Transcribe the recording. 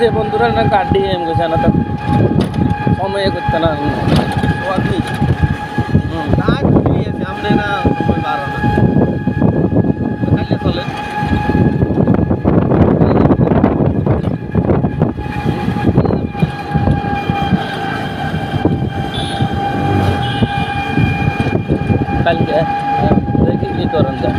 যে বন্ধুরা না গাড়ি এম গেছে না তো সময় করতে না আমরা না সময় বাড়ো না কালে চলে কালকে দেখি কি করেন যায়